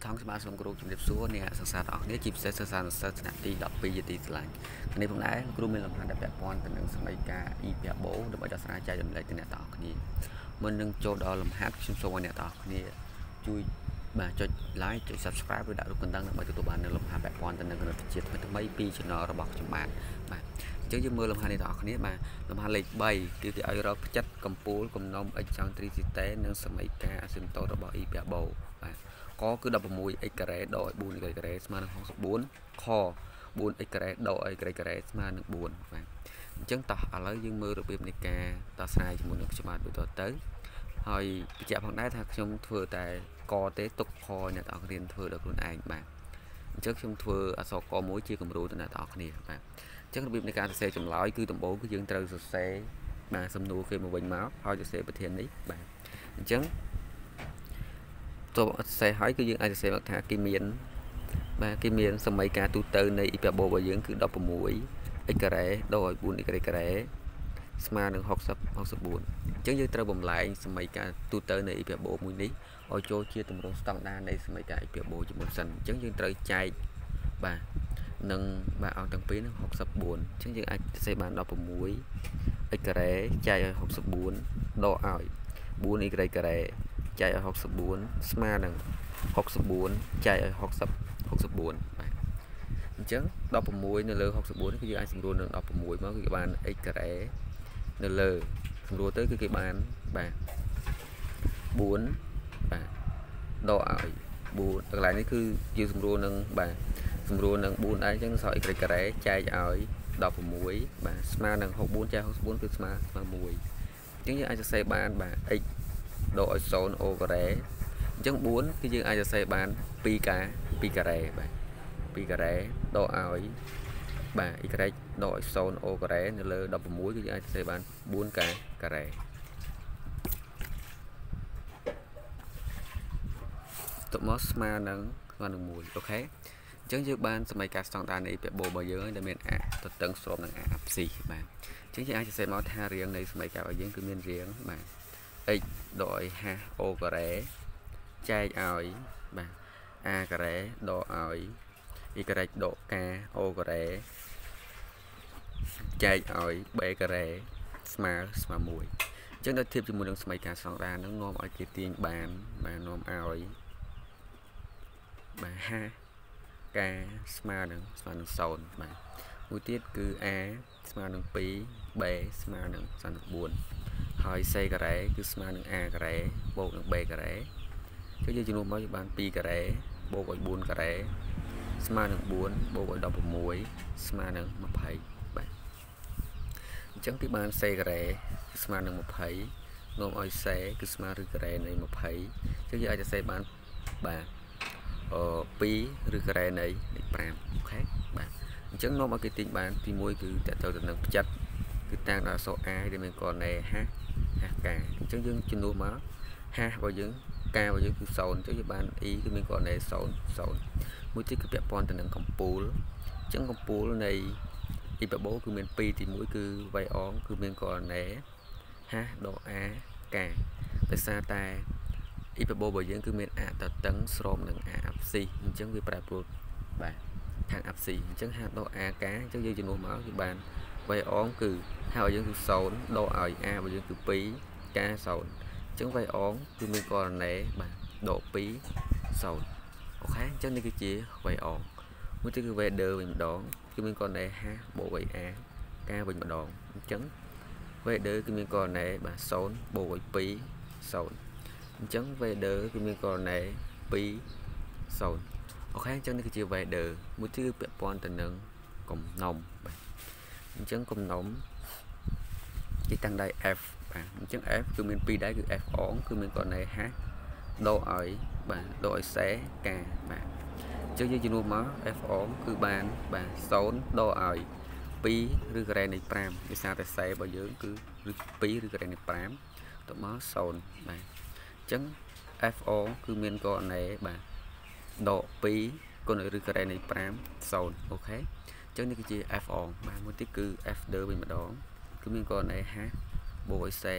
បឋមច្បារសូមគ្រូជំរាបសួរអ្នកសិក្សាទាំងអស់គ្នាជាពិសេសសិស្សនិស្សិតថ្នាក់ទី12ជាទីស្រឡាញ់ថ្ងៃនេះផងដែរគ្រូមានលំហាត់ដែលពាក់ព័ន្ធទៅនឹងសមីការ e ពាក់បូដើម្បីដោះស្រាយចែករំលែកទៅអ្នកទាំងអស់គ្នាមុននឹងចូលដល់លំហាត់ខ្ញុំសូមឲ្យអ្នកទាំងអស់គ្នាជួយបាទចុច like ចុច subscribe ឬដាក់រូបកណ្ដឹងដើម្បីទទួលបាននូវលំហាត់ពាក់ព័ន្ធទៅនឹងគណិតវិទ្យាថ្មីៗពី channel របស់ខ្ញុំបាទបាទអញ្ចឹងយើងមើលលំហាត់នេះទាំងអស់គ្នាបាទលំហាត់លេខ3គឺគេឲ្យរកផ្ចិតកម្ពូលគំនុំ eccentricity និងសមីការ asymptote របស់ e ពាក់បូបាទ កគឺ 16x ការ៉េដក 4y ការ៉េស្មើនឹង64ខ 4x ការ៉េដក y ការ៉េស្មើនឹង4បាទអញ្ចឹងតោះឥឡូវយើងមើលរបៀបនៃការដោះស្រាយជាមួយនឹងច្បាប់ដូចតទៅហើយបញ្ជាក់ផងដែរថាខ្ញុំធ្វើតែកទេទុកខអ្នកទាំងអស់គ្នាធ្វើដល់ខ្លួនឯងបាទអញ្ចឹងខ្ញុំធ្វើអក្សរកមួយជាគំរូទៅអ្នកទាំងអស់គ្នាបាទអញ្ចឹងរបៀបនៃការសរសេរចម្លើយគឺដំបូងគឺយើងត្រូវសរសេរបាទសំណួរគេមកវិញមកហើយសរសេរប្រធាននេះបាទអញ្ចឹង ទោះអត់សេះហើយគឺយើងអាចសរសេរមកថាគេមានបាទគេមានសម័យការទូទៅនៃអ៊ីប៉ាបូរបស់យើងគឺ16 x ការ៉េដល់ឲ្យ4 y ការ៉េស្មើនឹង60 64អញ្ចឹងយើងត្រូវបំលែងសម័យការទូទៅនៃអ៊ីប៉ាបូមួយនេះឲ្យចូលជាទម្រង់ស្តង់ដារនៃសម័យការអ៊ីប៉ាបូជាមុនសិនអញ្ចឹងយើងត្រូវចែកបាទនឹងបាទអង្គទាំងពីរនឹង64អញ្ចឹងយើងអាចសរសេរបាន16 x ការ៉េចែកឲ្យ64ដកឲ្យ4 y ការ៉េ ចែកឲ្យ64ស្មើនឹង64ចែកឲ្យ60 64បាទអញ្ចឹង16នៅលើ64គឺយើងអាចសម្រួលនឹង16មកគឺគេបាន x ការ៉េនៅលើសម្រួលទៅគឺគេបានបាទ4បាទដកឲ្យ4កន្លែងនេះគឺយើងសម្រួលនឹងបាទសម្រួលនឹង4ដែរអញ្ចឹងសល់ y ការ៉េចែកឲ្យ16បាទស្មើនឹង64ចែក64គឺស្មើស្មើ1អញ្ចឹងយើងអាចសរសេរបានបាទ x ដកឲ្យ0អូការ៉េអញ្ចឹង4គឺយើងអាចសរសេរបាន2ការ2ការ៉េបាទ2ការ៉េដកឲ្យបាទ y ដកឲ្យ0អូការ៉េនៅលើ16គឺយើងអាចសរសេរបាន4ការការ៉េតមកស្មើនឹងស្មើនឹង1អូខេអញ្ចឹងយើងបានសម័យការស្តង់ដារនៃពាក្យបូរបស់យើងដែលមានអទតឹងស្របនឹងអអាប់ស៊ីបាទអញ្ចឹងយើងអាចសរសេរមកថារៀងនៃសម័យការរបស់យើងគឺមានរៀងបាទ x ដោយហាស o ការ៉េចែកឲ្យបាទ a ការ៉េដកឲ្យ y ដក k o ការ៉េចែកឲ្យ b ការ៉េស្មើស្មើ1អញ្ចឹងដល់ធៀបជាមួយនឹងសមីការស្តង់ដារនឹងនាំឲ្យគេទាញបានបាទនាំឲ្យបាទហាការស្មើនឹងស្មើនឹង0បាទមួយទៀតគឺ a ស្មើនឹង2 b ស្មើនឹងស្មើនឹង4 ហើយ c ការ៉េគឺស្មើនឹង a ការ៉េបូកនឹង b ការ៉េចុះយើងជំនួសមកយើងបាន2ការ៉េបូកឲ្យ4ការ៉េស្មើនឹង4បូកឲ្យ16ស្មើនឹង20បាទអញ្ចឹងគឺបាន c ការ៉េគឺស្មើនឹង20នាំឲ្យ c គឺស្មើឬការ៉េនៃ20អញ្ចឹងយើងអាចសរសេរបានបាទអឺ2ឬការ៉េនៃ5អូខេបាទអញ្ចឹងនាំឲ្យគេទាញបានទី1គឺតទៅទៅនឹងផ្ចិតគឺតាំងដល់អក្សរ i ដែលមានករណីហា ហាកាអញ្ចឹងយើងជំនួសមកហារបស់យើងការបស់យើងគឺ0អញ្ចឹងយើងបាន e គឺមានករណី0 0មួយទៀតគឺពាក់ព័ន្ធទៅនឹងកម្ពូលអញ្ចឹងកម្ពូលនៃ e បបោគឺមាន2ទី1គឺ y អងគឺមានករណីហាដក a កាដោយសារតែ e បបោរបស់យើងគឺមានអតតឹងស្របនឹង a អាប់ស៊ីអញ្ចឹងវាប្រែប្រួលបាទខាងអាប់ស៊ីអញ្ចឹងហាដក a កាអញ្ចឹងយើងជំនួសមកគឺបាន y អងគឺហើយយើងគឺ0ដកឲ្យ a របស់យើងគឺ2ការ0អញ្ចឹង y អងគឺមានករណីបាទដក2 0អូខេអញ្ចឹងនេះគឺជា y អងមួយទៀតគឺ y ដឺវិញម្ដងគឺមានករណី50បូក y a ការវិញម្ដងអញ្ចឹង y ដឺគឺមានករណីបាទ0បូកឲ្យ2 0អញ្ចឹង y ដឺគឺមានករណី2 0អូខេអញ្ចឹងនេះគឺជា y ដឺមួយទៀតគឺពាក់ព័ន្ធទៅនឹងកំណុំបាទ អញ្ចឹងកំណុំគេតាំងដៃ F បាទអញ្ចឹង F គឺមាន2ដៃគឺ F អងគឺមានករណីហាស់ដកឲ្យបាទដកឲ្យសេកាបាទអញ្ចឹងយើងជំនួសមក F អងគឺបានបាទ0ដកឲ្យ2ឬការ៉េនៃ5ដោយសារតែសេរបស់យើងគឺឬ2ឬការ៉េនៃ5ទៅមក0បាទអញ្ចឹង F អងគឺមានករណីបាទដក2គុណឬការ៉េនៃ5 0អូខេ អញ្ចឹងនេះគឺជា F អងបាទមួយទៀតគឺ F ដឺវិញម្ដងគឺមានករណីហាបូកឲ្យសេ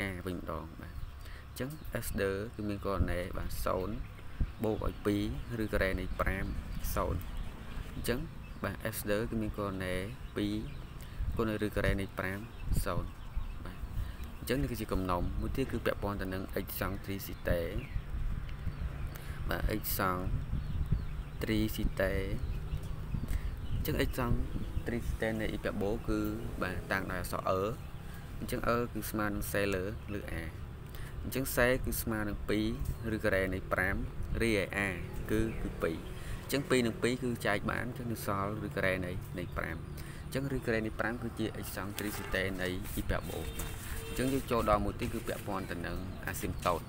កាវិញម្ដងបាទអញ្ចឹង S ដឺគឺមានករណីបាទ0បូកឲ្យ2ឬការ៉េនៃ5 0អញ្ចឹងបាទ f ស្ទើគឺមានកូនណេ2គុណឬការ៉េនៃ5 0បាទអញ្ចឹងនេះគឺជាកំណុំមួយទៀតគឺពាក់ព័ន្ធទៅនឹង x សង់3ស៊ីតេបាទ x សង់3ស៊ីតេ អញ្ចឹង x សង់3ស៊ីតេនៃ e ពាក់បូគឺបាទតាំងដោយអក្សរ e អញ្ចឹង e គឺស្មើនឹង c លើលើ a អញ្ចឹង c គឺស្មើនឹង2ឬការ៉េនៃ5រីឯ a គឺគឺ2អញ្ចឹង2និង2គឺចែកបានអញ្ចឹងនឹងសល់ឬការ៉េនៃនៃ5អញ្ចឹងឬការ៉េនៃ5គឺជា eccentricity នៃ hyperbole អញ្ចឹងយើងចូលដល់មួយទីគឺពាក់ព័ន្ធទៅនឹង asymptote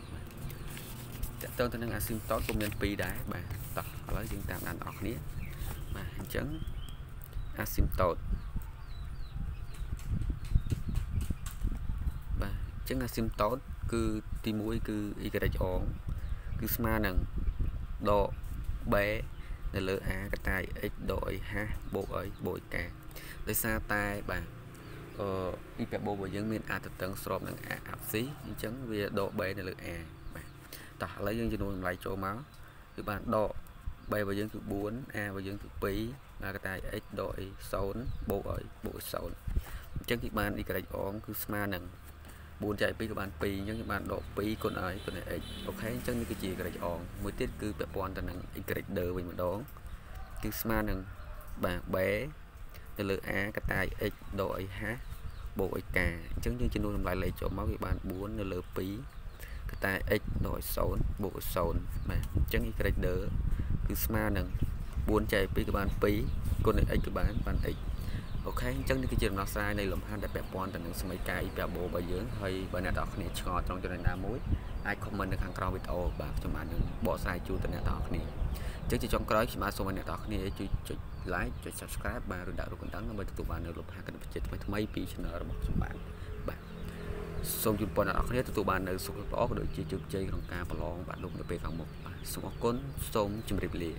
តើតើទៅនឹង asymptote ក៏មាន2ដែរបាទតោះឥឡូវយើងតាមដានបងប្អូនគ្នាបាទអញ្ចឹង asymptote បាទអញ្ចឹង asymptote គឺទី1គឺ y អងគឺស្មើនឹងដក b នៅលើ a កតាយ x ដក y ហាបូក y បូក k ដោយសារតែបាទអឺ y ប្រាប់បូករបស់យើងមានអត្តតឹងស្របនឹង a អាប់ស៊ីអញ្ចឹងវាដក b នៅលើ a បាទតោះឥឡូវយើងចំនួនតម្លៃចូលមកគឺបានដក b របស់យើងគឺ4 a របស់យើងគឺ2បាទ កតាយ x ដក y 0បូក y បូក0អញ្ចឹងគឺបាន y អងគឺស្មើនឹង4ចែក2ក៏បាន2អញ្ចឹងខ្ញុំបានដក2គុណ i គុណ x អូខេអញ្ចឹងនេះគឺជា y អងមួយទៀតគឺពាក់ព័ន្ធទៅនឹង y ដឺវិញម្ដងគឺស្មើនឹងបាទ b ទៅលើ a កតាយ x ដក i ហាបូក x កាអញ្ចឹងយើងចំនួនតម្លៃលេខចូលមកវាបាន4នៅលើ2កតាយ x ដក0បូក0បាទអញ្ចឹង y ដឺគឺស្មើនឹង 4ចែក2ក៏បាន2គុណ x ក៏បានបាន x អូខេអញ្ចឹងនេះគឺជាដំណោះស្រាយនៃលំហាត់ដែលពាក់ព័ន្ធទៅនឹងសមីកាយប្រាប់បូរបស់យើងហើយបើអ្នកនរគ្នាឆ្ងល់ត្រង់ចំណុចណាមួយអាច comment នៅខាងក្រោមវីដេអូបាទខ្ញុំបាននឹងបកស្រាយជូនទៅអ្នកនរគ្នាអញ្ចឹងជាចុងក្រោយខ្ញុំបាទសូមឲ្យអ្នកនរគ្នាជួយចុច like ចុច subscribe បាទឬដាក់រូបកណ្ដឹងដើម្បីទទួលបាននូវលំហាត់គណិតវិទ្យាថ្មីថ្មីពី channel របស់ខ្ញុំបាទបាទសូមជូនពរអ្នកនរគ្នាទទួលបាននូវសុខភាពល្អក៏ដូចជាជោគជ័យក្នុងការប្រឡងបាក់ឌុបនៅពេលខាងមុខបាទសូមអរគុណសូមជម្រាបលា